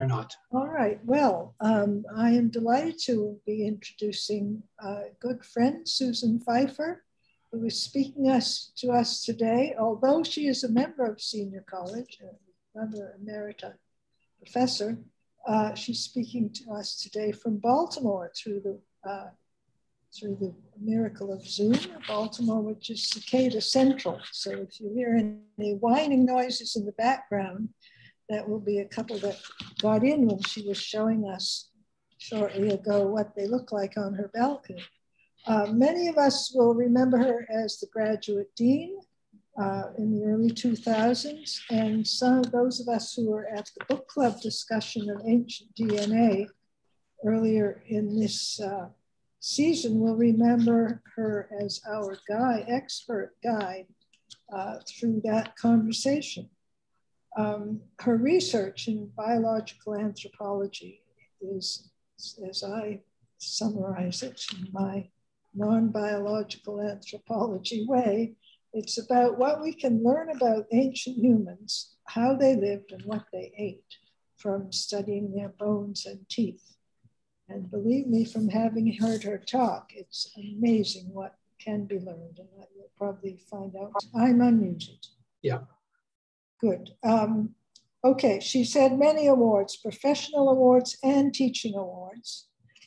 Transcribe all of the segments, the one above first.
not. All right. Well, um, I am delighted to be introducing a good friend, Susan Pfeiffer, who is speaking us to us today. Although she is a member of Senior College, another emerita professor, uh, she's speaking to us today from Baltimore through the uh, through the miracle of Zoom, Baltimore, which is Cicada Central. So if you hear any whining noises in the background, that will be a couple that got in when she was showing us shortly ago what they look like on her balcony. Uh, many of us will remember her as the graduate dean uh, in the early 2000s, and some of those of us who were at the book club discussion of ancient DNA earlier in this uh, season will remember her as our guide, expert guide uh, through that conversation. Um, her research in biological anthropology is, as I summarize it in my non biological anthropology way, it's about what we can learn about ancient humans, how they lived, and what they ate from studying their bones and teeth. And believe me, from having heard her talk, it's amazing what can be learned, and you'll probably find out. I'm unmuted. Yeah. Good. Um, okay, she's had many awards, professional awards and teaching awards.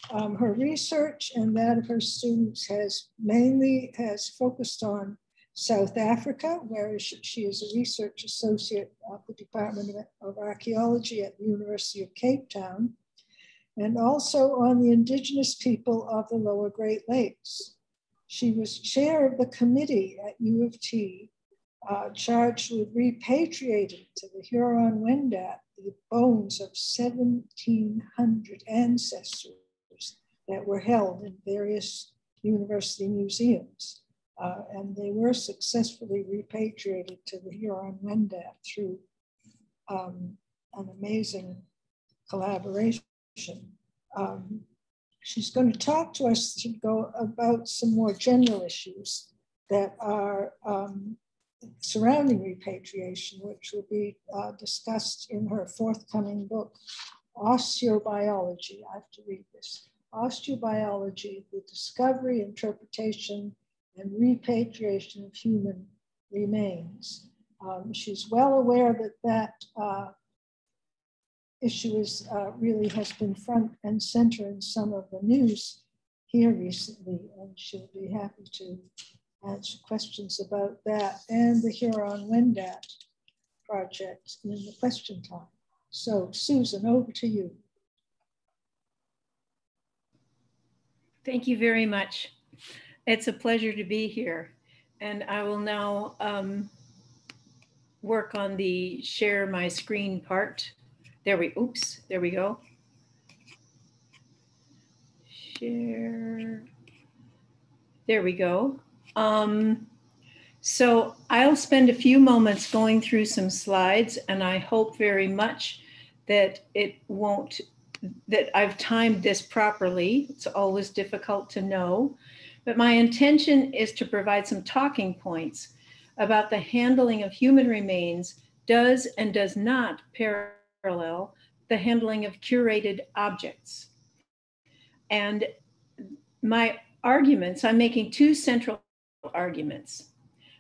Um, her research and that of her students has mainly has focused on South Africa, where she is a research associate of the Department of Archaeology at the University of Cape Town, and also on the indigenous people of the Lower Great Lakes. She was chair of the committee at U of T uh, charged with repatriating to the Huron Wendat the bones of 1,700 ancestors that were held in various university museums. Uh, and they were successfully repatriated to the Huron Wendat through um, an amazing collaboration. Um, she's going to talk to us to go about some more general issues that are um, surrounding repatriation, which will be uh, discussed in her forthcoming book, Osteobiology. I have to read this. Osteobiology, the discovery, interpretation, and repatriation of human remains. Um, she's well aware that that uh, issue is uh, really has been front and center in some of the news here recently, and she'll be happy to answer questions about that and the Huron Wendat project in the question time. So Susan, over to you. Thank you very much. It's a pleasure to be here. And I will now um, work on the share my screen part. There we, oops, there we go. Share, there we go. Um, so I'll spend a few moments going through some slides, and I hope very much that it won't, that I've timed this properly. It's always difficult to know. But my intention is to provide some talking points about the handling of human remains does and does not parallel the handling of curated objects. And my arguments, I'm making two central arguments.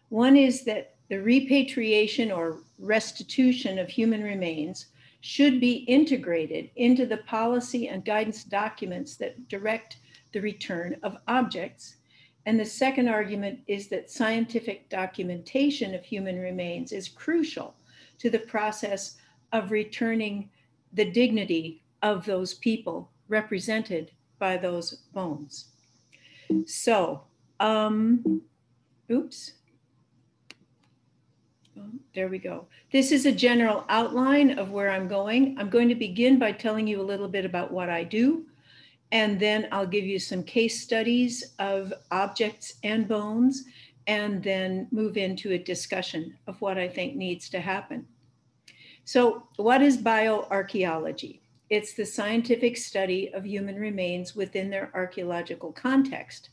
One is that the repatriation or restitution of human remains should be integrated into the policy and guidance documents that direct the return of objects. And the second argument is that scientific documentation of human remains is crucial to the process of returning the dignity of those people represented by those bones. So, um, oops. Oh, there we go. This is a general outline of where I'm going. I'm going to begin by telling you a little bit about what I do, and then I'll give you some case studies of objects and bones, and then move into a discussion of what I think needs to happen. So, what is bioarchaeology? It's the scientific study of human remains within their archaeological context.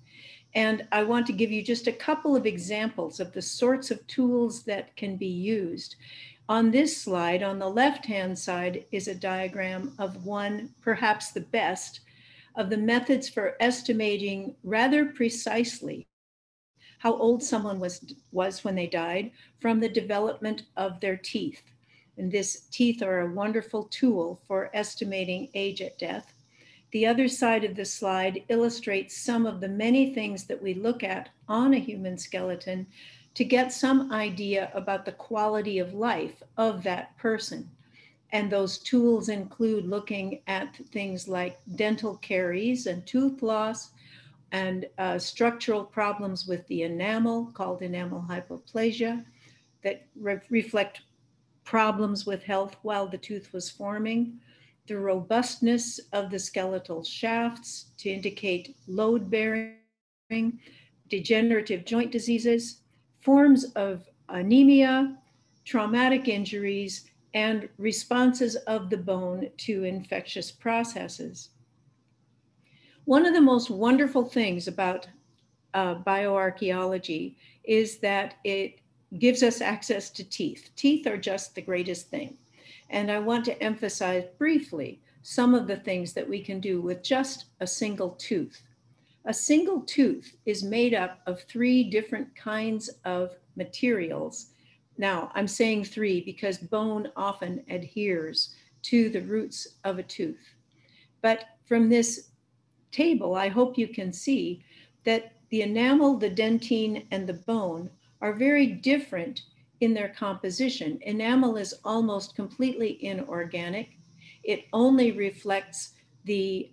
And I want to give you just a couple of examples of the sorts of tools that can be used. On this slide, on the left-hand side is a diagram of one, perhaps the best, of the methods for estimating rather precisely how old someone was, was when they died from the development of their teeth. And this teeth are a wonderful tool for estimating age at death. The other side of the slide illustrates some of the many things that we look at on a human skeleton to get some idea about the quality of life of that person. And those tools include looking at things like dental caries and tooth loss and uh, structural problems with the enamel called enamel hypoplasia that re reflect problems with health while the tooth was forming, the robustness of the skeletal shafts to indicate load bearing, degenerative joint diseases, forms of anemia, traumatic injuries, and responses of the bone to infectious processes. One of the most wonderful things about uh, bioarchaeology is that it gives us access to teeth. Teeth are just the greatest thing. And I want to emphasize briefly some of the things that we can do with just a single tooth. A single tooth is made up of three different kinds of materials now, I'm saying three because bone often adheres to the roots of a tooth. But from this table, I hope you can see that the enamel, the dentine, and the bone are very different in their composition. Enamel is almost completely inorganic. It only reflects the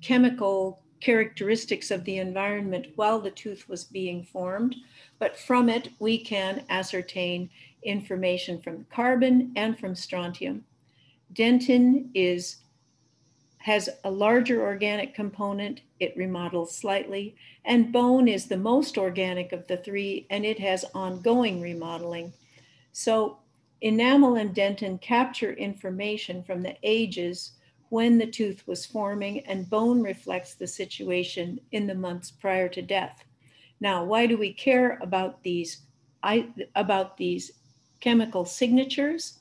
chemical characteristics of the environment while the tooth was being formed but from it we can ascertain information from carbon and from strontium. Dentin is has a larger organic component, it remodels slightly, and bone is the most organic of the three, and it has ongoing remodeling. So enamel and dentin capture information from the ages when the tooth was forming, and bone reflects the situation in the months prior to death. Now, why do we care about these, about these chemical signatures?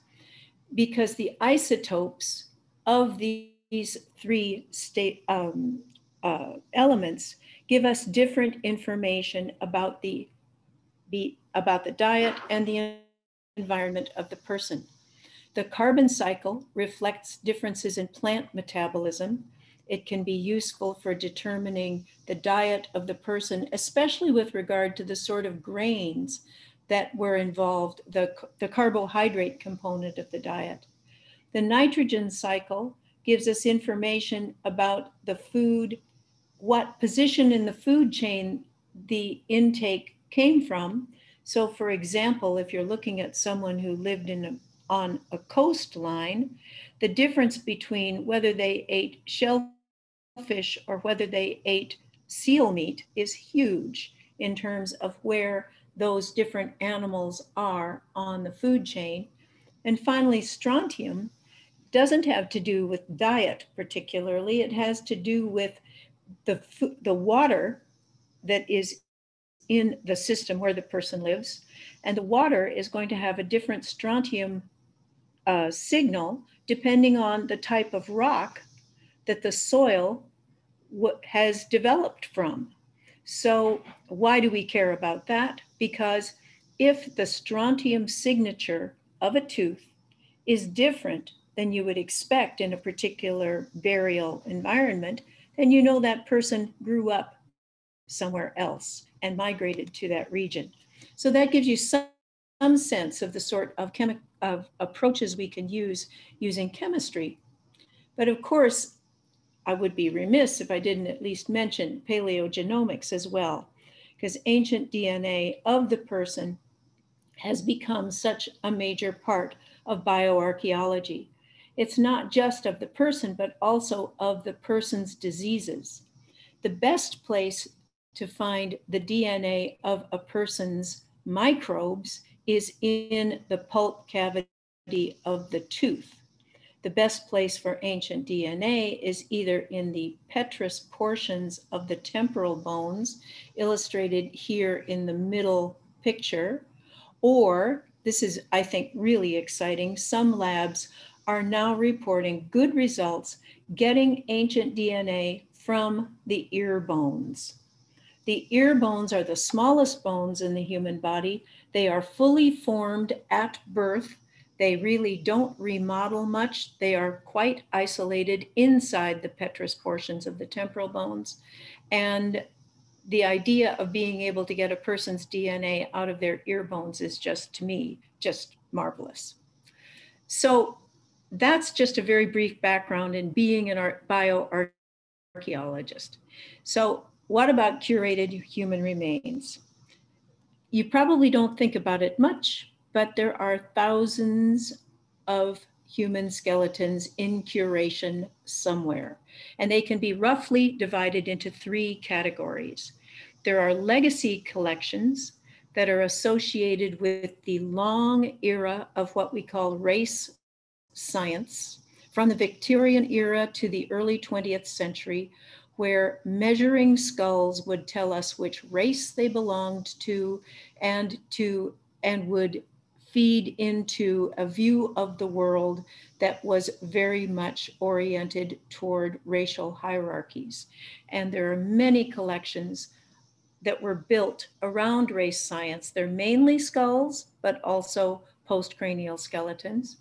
Because the isotopes of these three state um, uh, elements give us different information about the, the, about the diet and the environment of the person. The carbon cycle reflects differences in plant metabolism it can be useful for determining the diet of the person, especially with regard to the sort of grains that were involved, the, the carbohydrate component of the diet. The nitrogen cycle gives us information about the food, what position in the food chain the intake came from. So, for example, if you're looking at someone who lived in a, on a coastline, the difference between whether they ate shellfish or whether they ate seal meat is huge in terms of where those different animals are on the food chain. And finally, strontium doesn't have to do with diet particularly, it has to do with the, the water that is in the system where the person lives. And the water is going to have a different strontium uh, signal depending on the type of rock that the soil has developed from. So, why do we care about that? Because if the strontium signature of a tooth is different than you would expect in a particular burial environment, then you know that person grew up somewhere else and migrated to that region. So that gives you some, some sense of the sort of chemical of approaches we can use using chemistry. But of course, I would be remiss if I didn't at least mention paleogenomics as well, because ancient DNA of the person has become such a major part of bioarchaeology. It's not just of the person, but also of the person's diseases. The best place to find the DNA of a person's microbes is in the pulp cavity of the tooth. The best place for ancient DNA is either in the petrous portions of the temporal bones, illustrated here in the middle picture, or this is, I think, really exciting. Some labs are now reporting good results getting ancient DNA from the ear bones. The ear bones are the smallest bones in the human body. They are fully formed at birth. They really don't remodel much. They are quite isolated inside the petrous portions of the temporal bones. And the idea of being able to get a person's DNA out of their ear bones is just, to me, just marvelous. So that's just a very brief background in being an bioarchaeologist. So what about curated human remains? You probably don't think about it much, but there are thousands of human skeletons in curation somewhere. And they can be roughly divided into three categories. There are legacy collections that are associated with the long era of what we call race science, from the Victorian era to the early 20th century, where measuring skulls would tell us which race they belonged to and to and would feed into a view of the world that was very much oriented toward racial hierarchies. And there are many collections that were built around race science. They're mainly skulls, but also postcranial skeletons.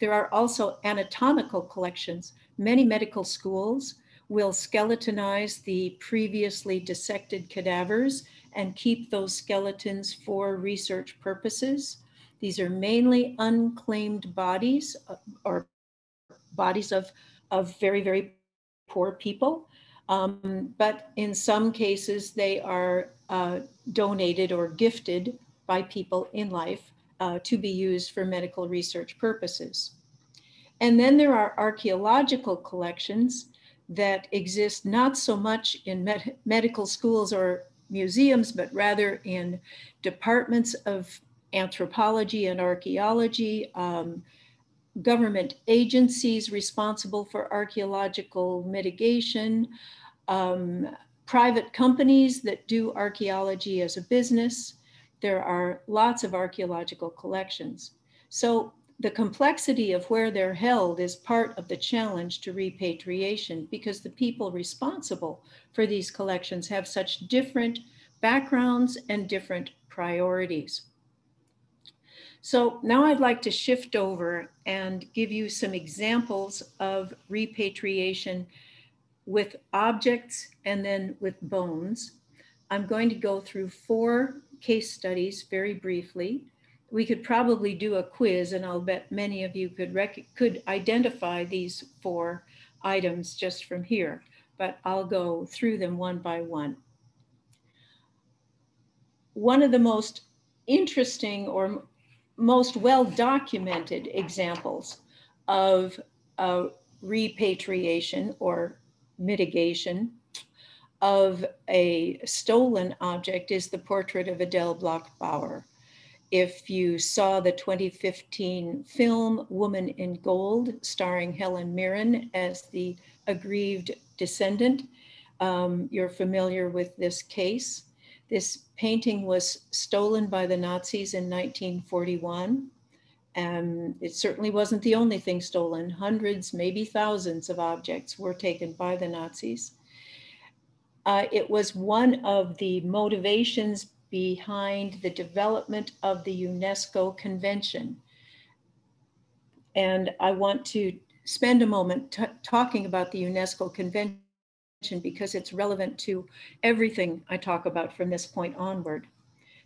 There are also anatomical collections. Many medical schools will skeletonize the previously dissected cadavers and keep those skeletons for research purposes. These are mainly unclaimed bodies uh, or bodies of, of very, very poor people. Um, but in some cases, they are uh, donated or gifted by people in life uh, to be used for medical research purposes. And then there are archaeological collections that exist not so much in med medical schools or museums, but rather in departments of anthropology and archaeology, um, government agencies responsible for archaeological mitigation, um, private companies that do archaeology as a business. There are lots of archaeological collections. So the complexity of where they're held is part of the challenge to repatriation because the people responsible for these collections have such different backgrounds and different priorities. So now I'd like to shift over and give you some examples of repatriation with objects and then with bones. I'm going to go through four case studies very briefly we could probably do a quiz and I'll bet many of you could, could identify these four items just from here, but I'll go through them one by one. One of the most interesting or most well-documented examples of repatriation or mitigation of a stolen object is the portrait of Adele Bloch-Bauer if you saw the 2015 film Woman in Gold, starring Helen Mirren as the aggrieved descendant, um, you're familiar with this case. This painting was stolen by the Nazis in 1941. Um, it certainly wasn't the only thing stolen. Hundreds, maybe thousands of objects were taken by the Nazis. Uh, it was one of the motivations behind the development of the UNESCO Convention. And I want to spend a moment talking about the UNESCO Convention because it's relevant to everything I talk about from this point onward.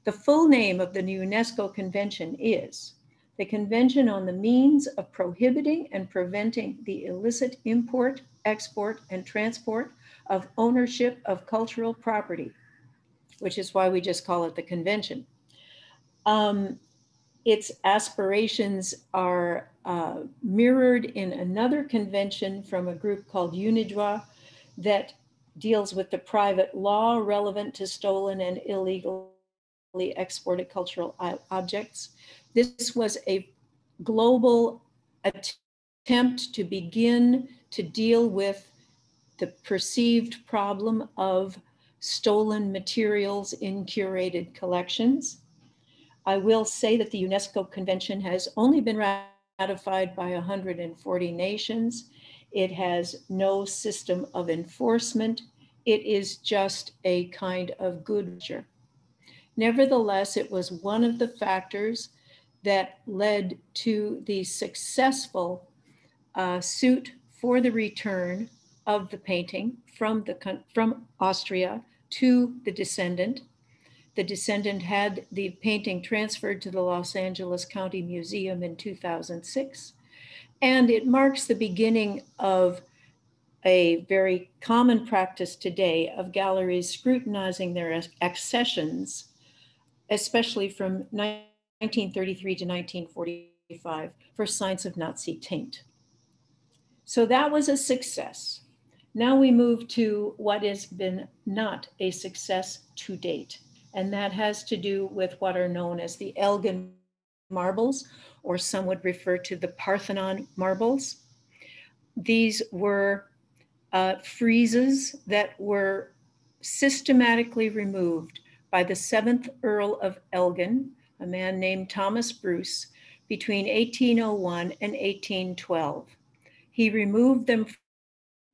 The full name of the UNESCO Convention is the Convention on the Means of Prohibiting and Preventing the Illicit Import, Export, and Transport of Ownership of Cultural Property which is why we just call it the convention. Um, its aspirations are uh, mirrored in another convention from a group called UNIDROIT that deals with the private law relevant to stolen and illegally exported cultural objects. This was a global attempt to begin to deal with the perceived problem of stolen materials in curated collections. I will say that the UNESCO Convention has only been ratified by 140 nations. It has no system of enforcement. It is just a kind of good measure. Nevertheless, it was one of the factors that led to the successful uh, suit for the return of the painting from, the, from Austria to the descendant. The descendant had the painting transferred to the Los Angeles County Museum in 2006. And it marks the beginning of a very common practice today of galleries scrutinizing their accessions, especially from 1933 to 1945, for signs of Nazi taint. So that was a success. Now we move to what has been not a success to date, and that has to do with what are known as the Elgin marbles, or some would refer to the Parthenon marbles. These were uh, friezes that were systematically removed by the seventh Earl of Elgin, a man named Thomas Bruce, between 1801 and 1812. He removed them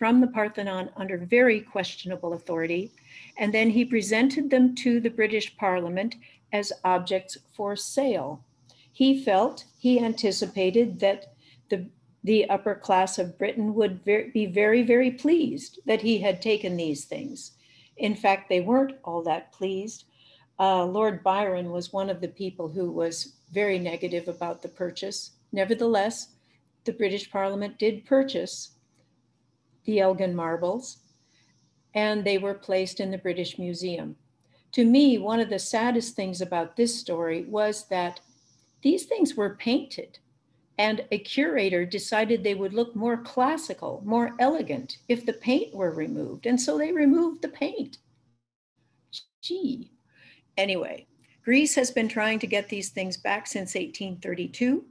from the Parthenon under very questionable authority, and then he presented them to the British Parliament as objects for sale. He felt, he anticipated that the, the upper class of Britain would ver- be very, very pleased that he had taken these things. In fact, they weren't all that pleased. Uh, Lord Byron was one of the people who was very negative about the purchase. Nevertheless, the British Parliament did purchase the Elgin marbles, and they were placed in the British Museum. To me, one of the saddest things about this story was that these things were painted, and a curator decided they would look more classical, more elegant if the paint were removed. And so they removed the paint. Gee. Anyway, Greece has been trying to get these things back since 1832.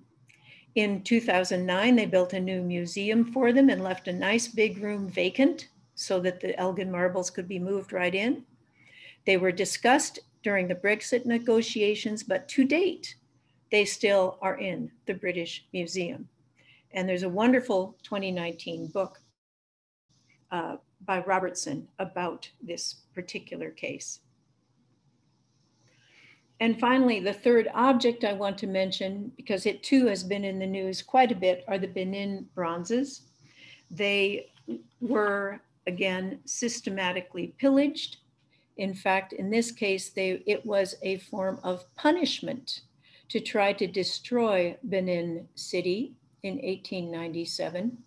In 2009, they built a new museum for them and left a nice big room vacant so that the Elgin marbles could be moved right in. They were discussed during the Brexit negotiations, but to date, they still are in the British Museum. And there's a wonderful 2019 book uh, by Robertson about this particular case. And finally, the third object I want to mention, because it too has been in the news quite a bit, are the Benin bronzes. They were, again, systematically pillaged. In fact, in this case, they, it was a form of punishment to try to destroy Benin City in 1897.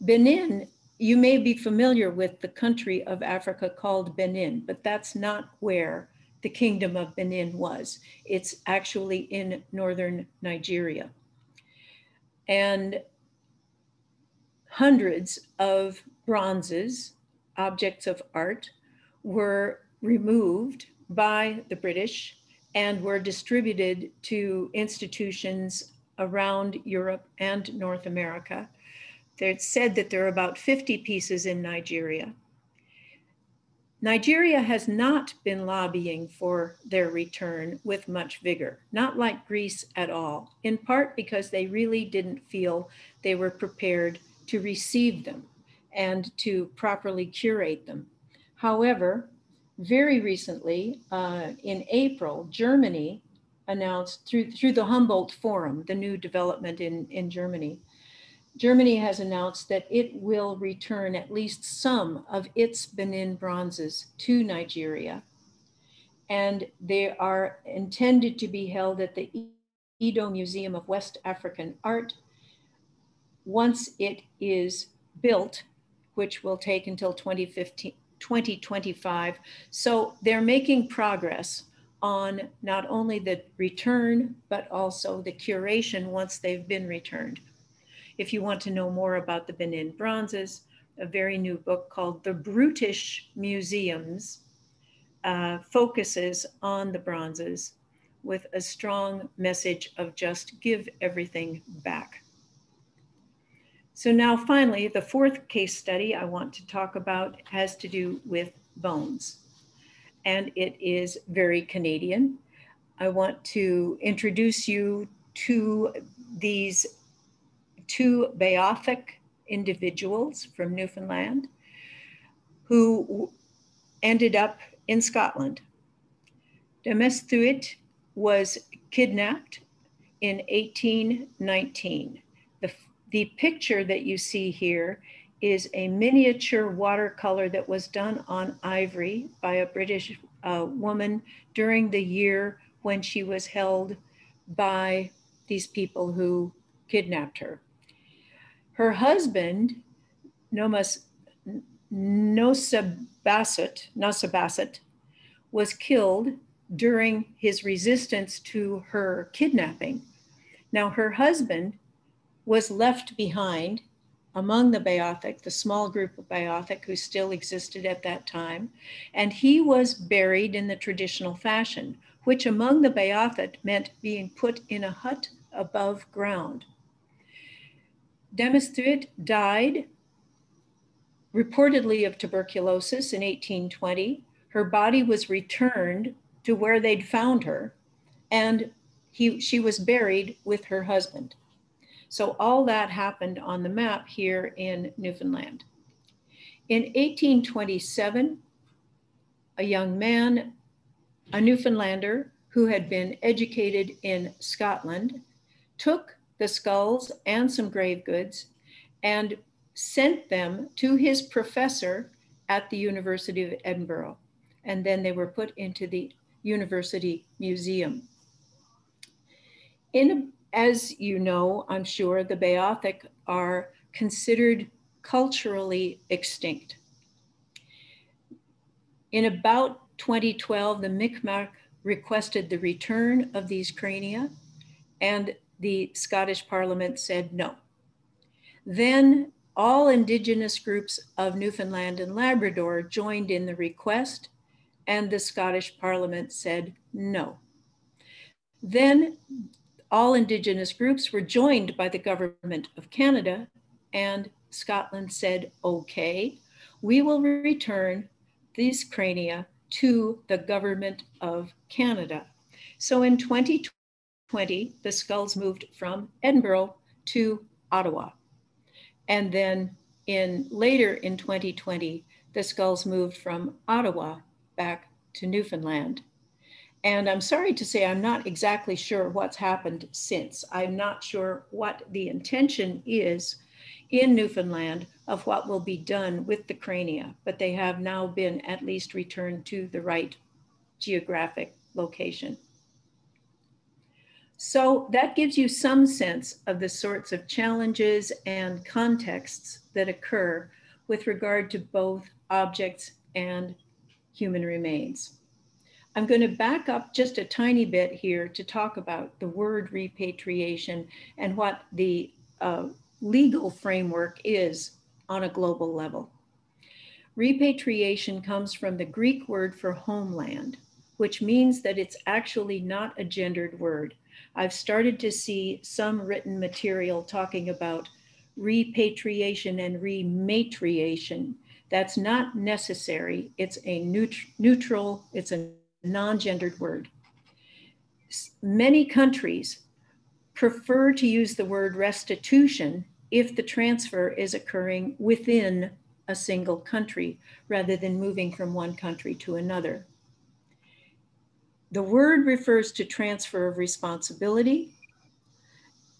Benin, you may be familiar with the country of Africa called Benin, but that's not where the kingdom of Benin was. It's actually in northern Nigeria. And hundreds of bronzes, objects of art, were removed by the British and were distributed to institutions around Europe and North America. It's said that there are about 50 pieces in Nigeria. Nigeria has not been lobbying for their return with much vigor, not like Greece at all, in part because they really didn't feel they were prepared to receive them and to properly curate them. However, very recently, uh, in April, Germany announced through, through the Humboldt Forum, the new development in, in Germany, Germany has announced that it will return at least some of its Benin bronzes to Nigeria. And they are intended to be held at the Edo Museum of West African Art once it is built, which will take until 2015, 2025. So they're making progress on not only the return, but also the curation once they've been returned. If you want to know more about the Benin bronzes, a very new book called The Brutish Museums uh, focuses on the bronzes with a strong message of just give everything back. So now finally, the fourth case study I want to talk about has to do with bones. And it is very Canadian. I want to introduce you to these two Beothuk individuals from Newfoundland who ended up in Scotland. Demasduit was kidnapped in 1819. The, the picture that you see here is a miniature watercolor that was done on ivory by a British uh, woman during the year when she was held by these people who kidnapped her. Her husband, Nomas Nosabasset, Nosabasset, was killed during his resistance to her kidnapping. Now, her husband was left behind among the Beothuk, the small group of Beothuk who still existed at that time, and he was buried in the traditional fashion, which among the Beothuk meant being put in a hut above ground. Demasduit died reportedly of tuberculosis in 1820. Her body was returned to where they'd found her, and he, she was buried with her husband. So all that happened on the map here in Newfoundland. In 1827, a young man, a Newfoundlander who had been educated in Scotland, took the skulls and some grave goods and sent them to his professor at the University of Edinburgh. And then they were put into the University Museum. In, as you know, I'm sure, the Beothuk are considered culturally extinct. In about 2012, the Mi'kmaq requested the return of these crania, and the Scottish Parliament said no. Then all Indigenous groups of Newfoundland and Labrador joined in the request, and the Scottish Parliament said no. Then all Indigenous groups were joined by the Government of Canada, and Scotland said, okay, we will return these crania to the Government of Canada. So in 2020, the skulls moved from Edinburgh to Ottawa. And then in later in 2020, the skulls moved from Ottawa back to Newfoundland. And I'm sorry to say, I'm not exactly sure what's happened since. I'm not sure what the intention is in Newfoundland of what will be done with the crania, but they have now been at least returned to the right geographic location. So that gives you some sense of the sorts of challenges and contexts that occur with regard to both objects and human remains. I'm going to back up just a tiny bit here to talk about the word repatriation and what the uh, legal framework is on a global level. Repatriation comes from the Greek word for homeland, which means that it's actually not a gendered word. I've started to see some written material talking about repatriation and rematriation. That's not necessary. It's a neut- neutral, it's a non gendered word. Many countries prefer to use the word restitution if the transfer is occurring within a single country rather than moving from one country to another. The word refers to transfer of responsibility.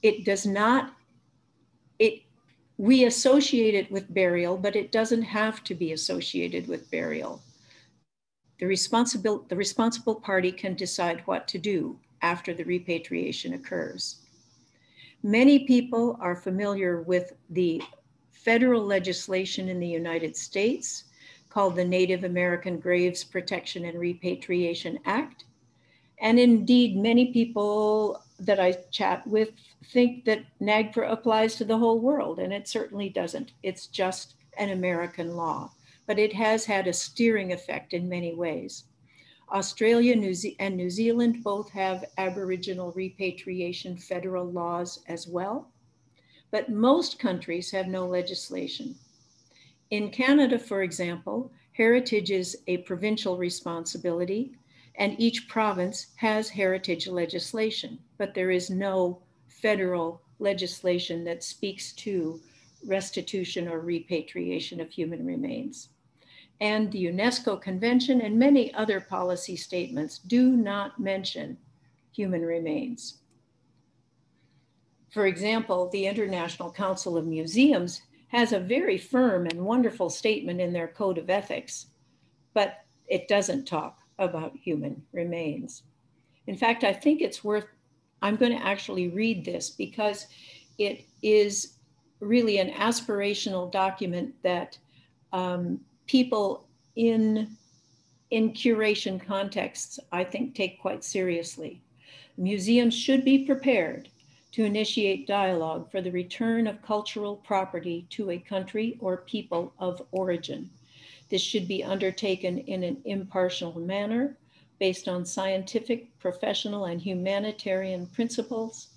It does not, it, we associate it with burial, but it doesn't have to be associated with burial. The responsible, the responsible party can decide what to do after the repatriation occurs. Many people are familiar with the federal legislation in the United States called the Native American Graves Protection and Repatriation Act. And indeed, many people that I chat with think that NAGPRA applies to the whole world, and it certainly doesn't. It's just an American law, but it has had a steering effect in many ways. Australia New Ze- and New Zealand both have Aboriginal repatriation federal laws as well, but most countries have no legislation. In Canada, for example, heritage is a provincial responsibility And each province has heritage legislation, but there is no federal legislation that speaks to restitution or repatriation of human remains. And the UNESCO Convention and many other policy statements do not mention human remains. For example, the International Council of Museums has a very firm and wonderful statement in their code of ethics, but it doesn't talk about human remains. In fact, I think it's worth, I'm going to actually read this because it is really an aspirational document that um, people in, in curation contexts, I think, take quite seriously. Museums should be prepared to initiate dialogue for the return of cultural property to a country or people of origin. This should be undertaken in an impartial manner based on scientific, professional, and humanitarian principles,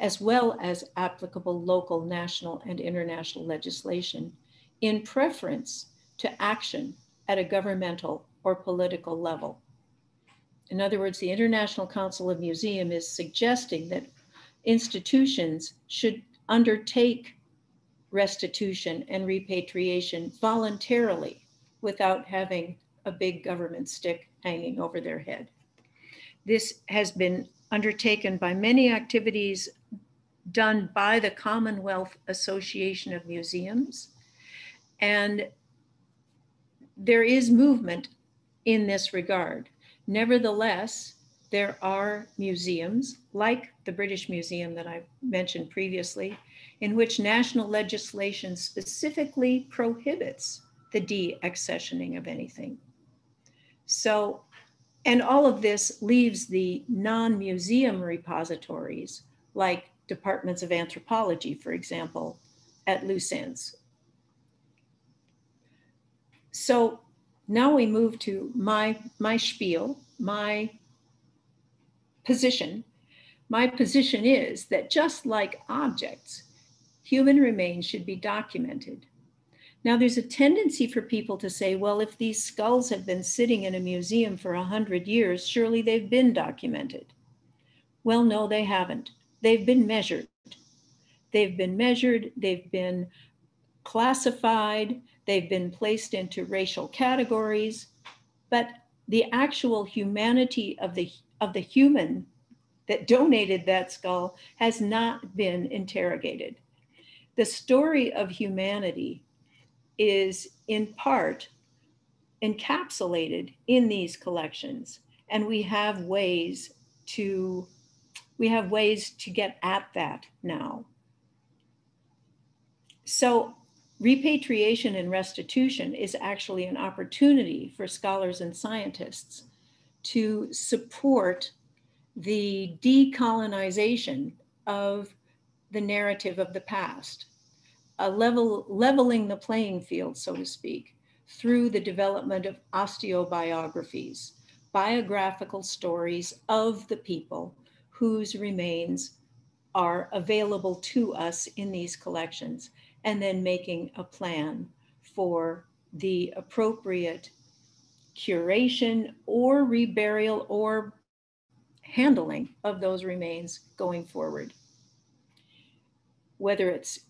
as well as applicable local, national, and international legislation, in preference to action at a governmental or political level. In other words, the International Council of Museum is suggesting that institutions should undertake restitution and repatriation voluntarily without having a big government stick hanging over their head. This has been undertaken by many activities done by the Commonwealth Association of Museums. And there is movement in this regard. Nevertheless, there are museums like the British Museum that I mentioned previously, in which national legislation specifically prohibits the deaccessioning of anything. So, and all of this leaves the non museum repositories, like departments of anthropology, for example, at loose ends. So now we move to my, my spiel, my position. My position is that just like objects, human remains should be documented. Now, there's a tendency for people to say, well, if these skulls have been sitting in a museum for 100 years, surely they've been documented. Well, no, they haven't. They've been measured. They've been measured, they've been classified, they've been placed into racial categories, but the actual humanity of the, of the human that donated that skull has not been interrogated. The story of humanity is in part encapsulated in these collections. And we have ways to we have ways to get at that now. So repatriation and restitution is actually an opportunity for scholars and scientists to support the decolonization of the narrative of the past a level, leveling the playing field, so to speak, through the development of osteobiographies, biographical stories of the people whose remains are available to us in these collections, and then making a plan for the appropriate curation or reburial or handling of those remains going forward. Whether it's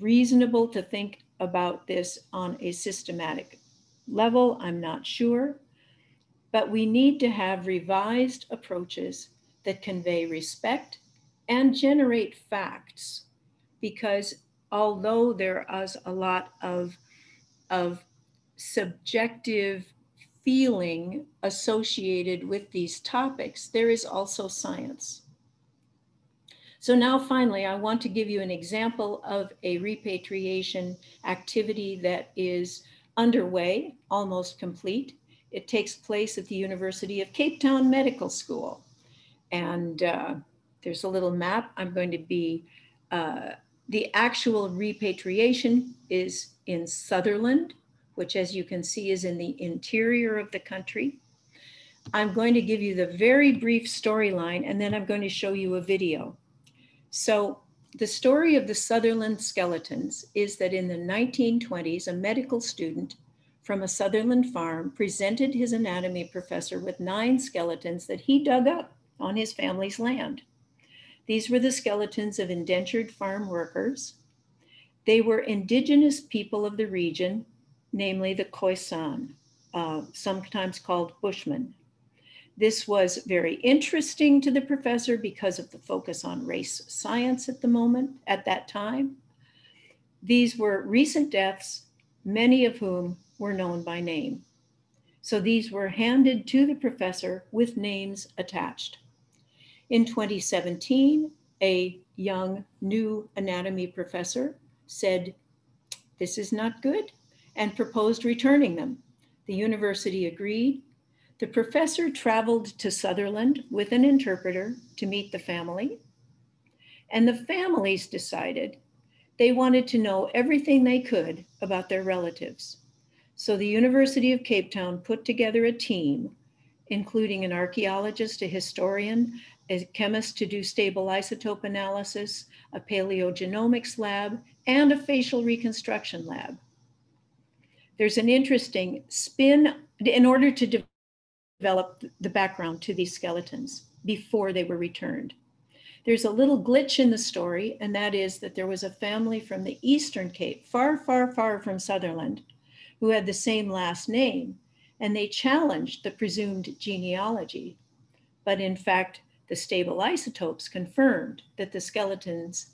reasonable to think about this on a systematic level. I'm not sure. But we need to have revised approaches that convey respect and generate facts because although there is a lot of, of subjective feeling associated with these topics, there is also science. So now finally, I want to give you an example of a repatriation activity that is underway, almost complete. It takes place at the University of Cape Town Medical School. And uh, there's a little map. I'm going to be, uh, the actual repatriation is in Sutherland, which as you can see is in the interior of the country. I'm going to give you the very brief storyline and then I'm going to show you a video. So the story of the Sutherland skeletons is that in the 1920s, a medical student from a Sutherland farm presented his anatomy professor with nine skeletons that he dug up on his family's land. These were the skeletons of indentured farm workers. They were indigenous people of the region, namely the Khoisan, uh, sometimes called Bushmen. This was very interesting to the professor because of the focus on race science at the moment, at that time. These were recent deaths, many of whom were known by name. So these were handed to the professor with names attached. In 2017, a young new anatomy professor said, This is not good, and proposed returning them. The university agreed. The professor traveled to Sutherland with an interpreter to meet the family. And the families decided they wanted to know everything they could about their relatives. So the University of Cape Town put together a team, including an archaeologist, a historian, a chemist to do stable isotope analysis, a paleogenomics lab, and a facial reconstruction lab. There's an interesting spin in order to develop the background to these skeletons before they were returned. There's a little glitch in the story, and that is that there was a family from the Eastern Cape, far, far, far from Sutherland, who had the same last name, and they challenged the presumed genealogy. But in fact, the stable isotopes confirmed that the skeletons'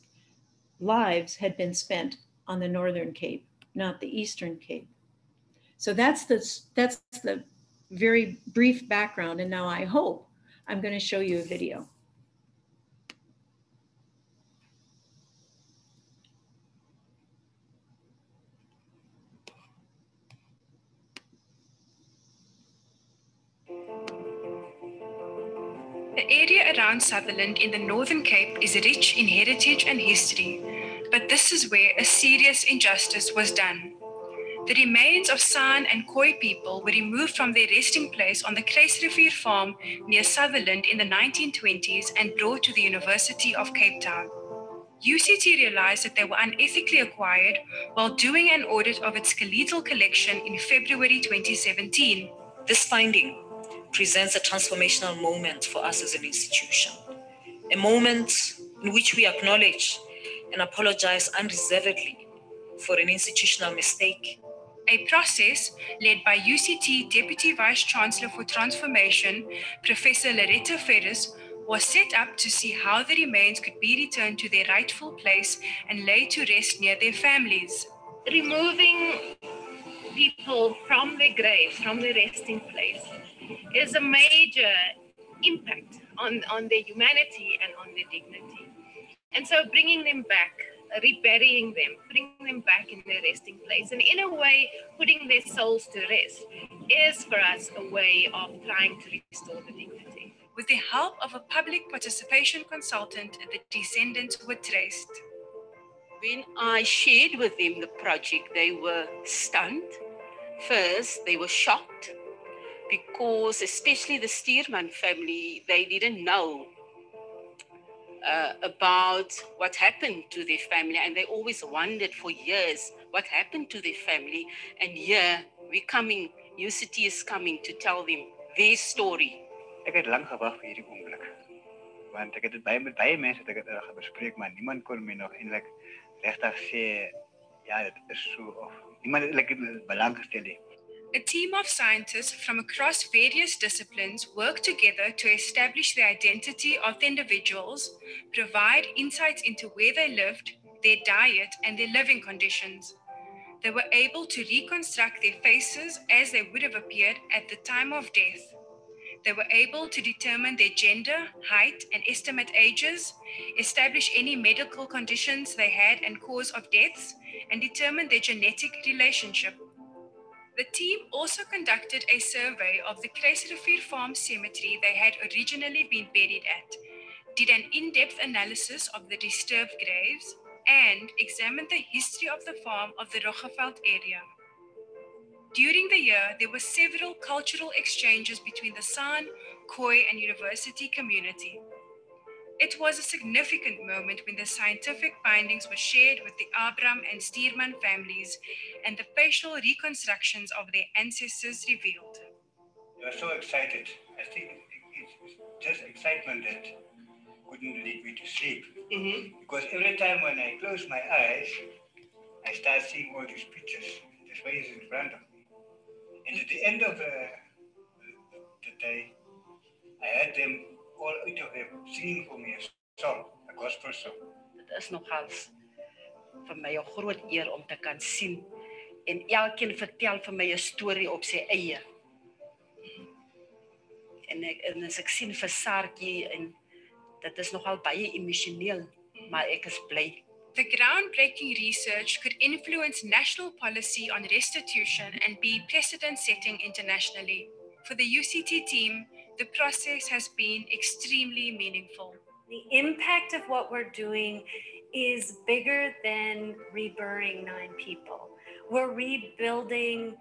lives had been spent on the Northern Cape, not the Eastern Cape. So that's the, that's the very brief background. And now I hope I'm going to show you a video. The area around Sutherland in the Northern Cape is rich in heritage and history, but this is where a serious injustice was done. The remains of San and Khoi people were removed from their resting place on the Kruisrivier farm near Sutherland in the 1920s and brought to the University of Cape Town. UCT realized that they were unethically acquired while doing an audit of its skeletal collection in February 2017. This finding presents a transformational moment for us as an institution, a moment in which we acknowledge and apologize unreservedly for an institutional mistake. A process led by UCT Deputy Vice Chancellor for Transformation, Professor Loretta Feris, was set up to see how the remains could be returned to their rightful place and laid to rest near their families. Removing people from their graves, from their resting place, is a major impact on, on their humanity and on their dignity. And so bringing them back, reburying them, putting them back in their resting place, and in a way, putting their souls to rest is for us a way of trying to restore the dignity. With the help of a public participation consultant, the descendants were traced. When I shared with them the project, they were stunned. First, they were shocked because, especially the Stuurman family, they didn't know uh, about what happened to their family, and they always wondered for years what happened to their family. And here we're coming, UCT is coming to tell them their story. Ek het lank gewag vir hierdie oomblik. Want ek het dit baie met baie mense het ek dit bespreek, maar niemand kon my nog eintlik regtig sê ja, dit is so of niemand like belang gestel het. A team of scientists from across various disciplines work together to establish the identity of the individuals, provide insights into where they lived, their diet, and their living conditions. They were able to reconstruct their faces as they would have appeared at the time of death. They were able to determine their gender, height, and estimate ages, establish any medical conditions they had and cause of deaths, and determine their genetic relationship. The team also conducted a survey of the Kruisrivier Farm cemetery they had originally been buried at, did an in depth analysis of the disturbed graves, and examined the history of the farm of the Roggeveld area. During the year, there were several cultural exchanges between the San, Khoi, and university community. It was a significant moment when the scientific findings were shared with the Abram and Stuurman families and the facial reconstructions of their ancestors revealed. They were so excited. I think it's just excitement that couldn't lead me to sleep. Mm-hmm. Because every time when I close my eyes, I start seeing all these pictures, these faces in front of me. And at the end of uh, the, the day, I had them, all eight of them, singing for me a song, a gospel song. Dit is nogals vir my 'n groot eer om te kan sien en elkeen vertel vir my 'n storie op sy eie. En ek en as ek sien vir Saartjie en dit is nogal baie emosioneel, maar ek is bly. The groundbreaking research could influence national policy on restitution and be precedent setting internationally. For the UCT team, the process has been extremely meaningful. The impact of what we're doing is bigger than reburying nine people. We're rebuilding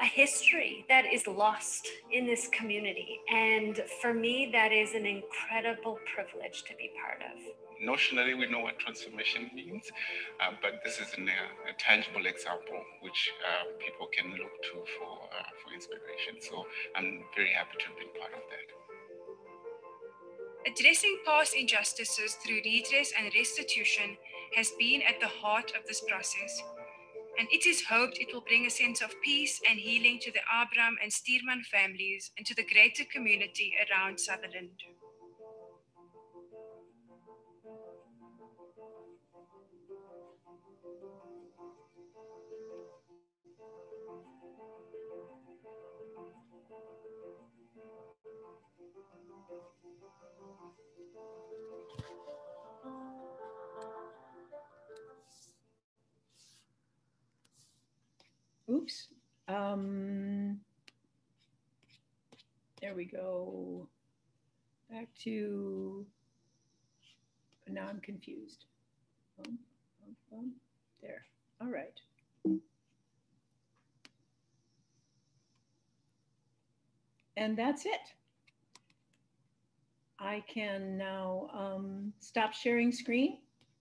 a history that is lost in this community. And for me, that is an incredible privilege to be part of. Notionally, we know what transformation means, uh, but this is an, uh, a tangible example which uh, people can look to for, for inspiration. So I'm very happy to have been part of that. Addressing past injustices through redress and restitution has been at the heart of this process. And it is hoped it will bring a sense of peace and healing to the Abram and Stuurman families and to the greater community around Sutherland. Oops. Um, there we go. Back to, now I'm confused. Um, um, um, There, all right. And that's it. I can now um, stop sharing screen.